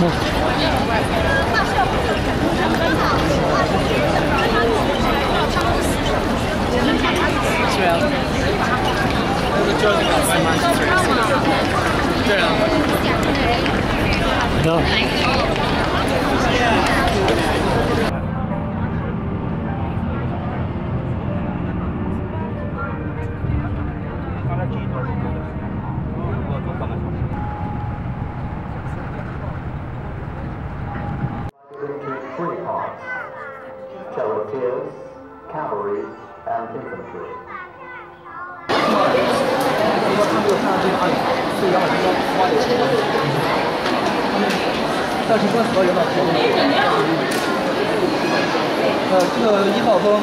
对啊。对。到这个阿里，是杨老师发的。但是关所有的呃，这个一号风，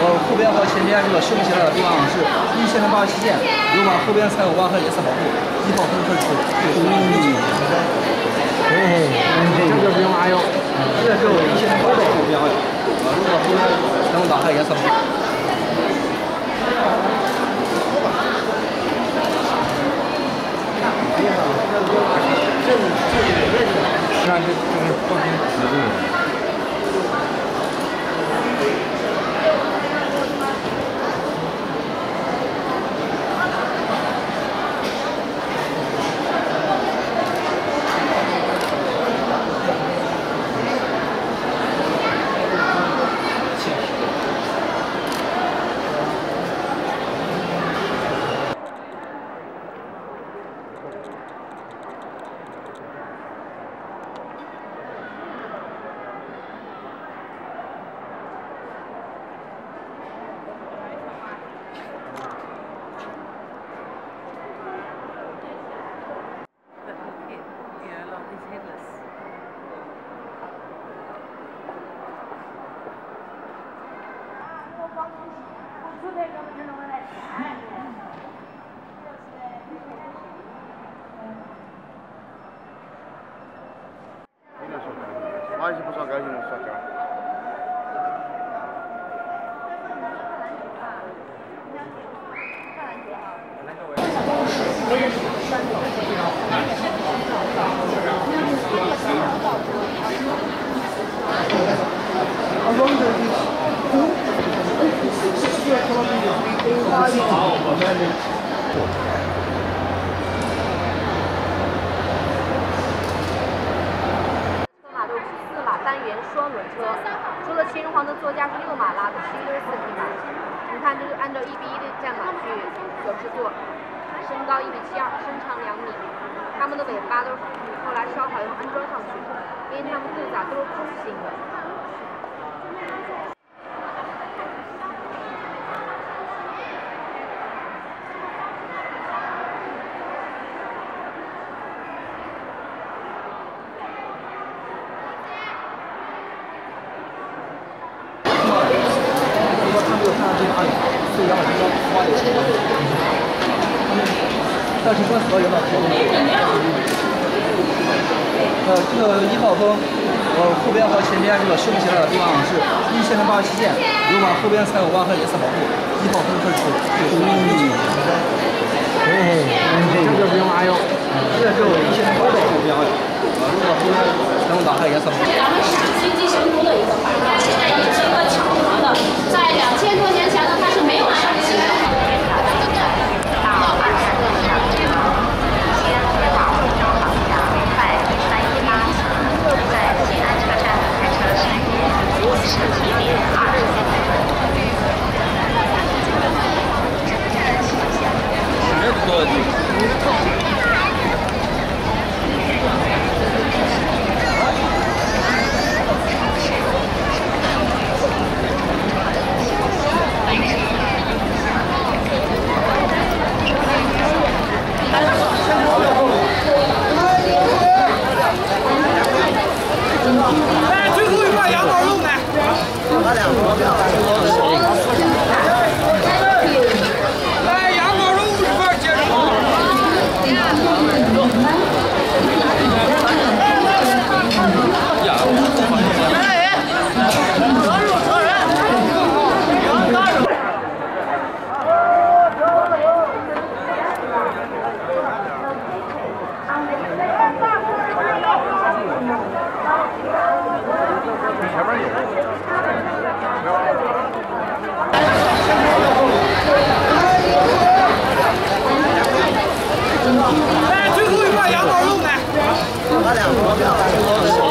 呃，后边和前边这个修起来的地方是一线的八十七线，如果后边才有万和颜色保护，一号风这是对。70分1個ずつ还是不算高兴的算价。车马都是四马单元除了秦始皇的座驾是六马拉的，其余都是四匹马。你看，这是按照一比一的战马去走制作，身高一米七二，身长两米。他们的尾巴都是后来烧好用安装上去的，因为他们肚子啊都是空心的。我看没有看到这个阿里，是杨老师发的。但是关所有的呃，这个一号风，呃，后边和前边这个修起来的地方是一千零八十七件，如果后边才有万和颜色保护，一号风这是对。这就不用阿用，这是我一线的八的目标呀。啊，如果后边能打开颜色保护。咱们陕西鸡雄图的一个版画，现在也是一个巧合的，在两千多年前呢，它是没有陕西的。来，最后一块羊毛肉呢？来，羊毛肉五十块接着。啊前面来，最